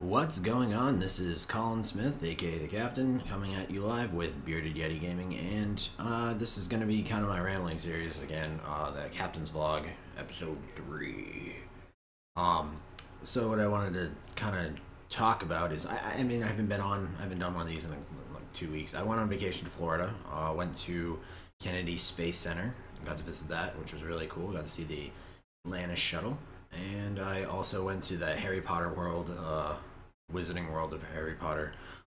What's going on? This is Colin Smith, aka the Captain, coming at you live with Bearded Yeti Gaming, and uh, this is going to be kind of my rambling series again, uh, the Captain's Vlog, episode 3. Um, so what I wanted to kind of talk about is, I, I mean, I haven't been on, I haven't done one of these in like two weeks. I went on vacation to Florida, uh, went to Kennedy Space Center, got to visit that, which was really cool, got to see the Atlantis shuttle, and I also went to the Harry Potter World, uh, Wizarding World of Harry Potter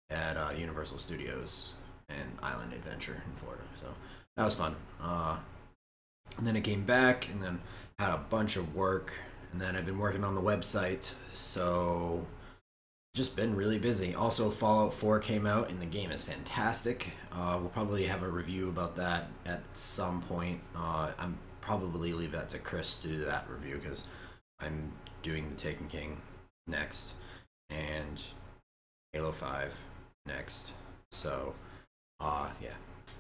at uh, Universal Studios and Island Adventure in Florida. So that was fun. Uh, and then I came back and then had a bunch of work. And then I've been working on the website. So just been really busy. Also, Fallout 4 came out and the game is fantastic. Uh, we'll probably have a review about that at some point. Uh, I'm probably leave that to Chris to do that review because I'm doing the Taken King next and Halo 5 next. So, uh, yeah.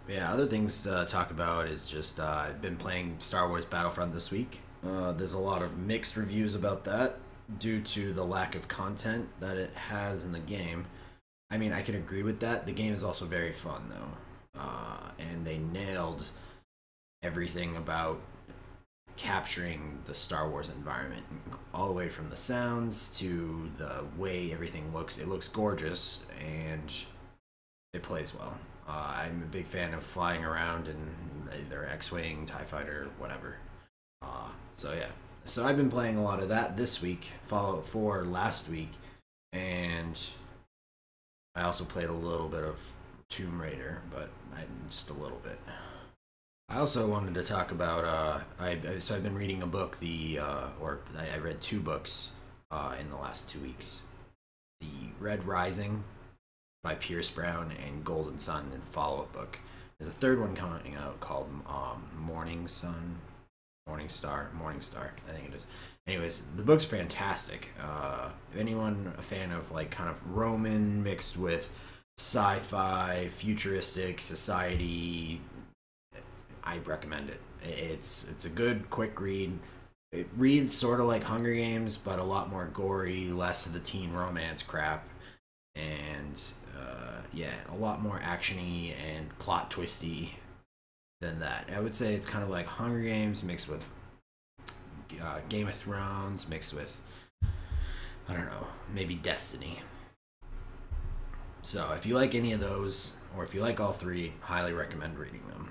But yeah, other things to talk about is just uh, I've been playing Star Wars Battlefront this week. Uh, there's a lot of mixed reviews about that due to the lack of content that it has in the game. I mean, I can agree with that. The game is also very fun, though. Uh, and they nailed everything about capturing the Star Wars environment, all the way from the sounds to the way everything looks. It looks gorgeous and it plays well. Uh, I'm a big fan of flying around in either X-wing, Tie Fighter, whatever. Uh, so yeah, so I've been playing a lot of that this week. Fallout 4 last week, and I also played a little bit of Tomb Raider, but I, just a little bit. I also wanted to talk about. Uh, I so I've been reading a book. The uh, or I read two books uh, in the last two weeks. The Red Rising by Pierce Brown and Golden Son, the follow-up book. There's a third one coming out called um, Morning Sun, Morning Star, Morning Star. I think it is. Anyways, the book's fantastic. Uh, if anyone a fan of like kind of Roman mixed with sci-fi, futuristic society I recommend it. It's it's a good quick read. It reads sort of like Hunger Games, but a lot more gory, less of the teen romance crap, and uh, yeah, a lot more actiony and plot twisty than that. I would say it's kind of like Hunger Games mixed with uh, Game of Thrones mixed with I don't know, maybe Destiny. So if you like any of those, or if you like all three, highly recommend reading them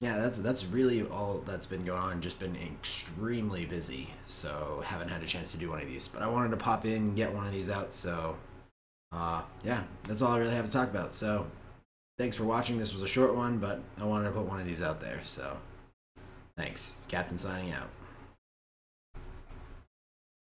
yeah, that's that's really all that's been going on. Just been extremely busy, so haven't had a chance to do one of these. But I wanted to pop in, get one of these out. So, uh, yeah, that's all I really have to talk about. So, thanks for watching. This was a short one, but I wanted to put one of these out there. So, thanks, Captain signing out.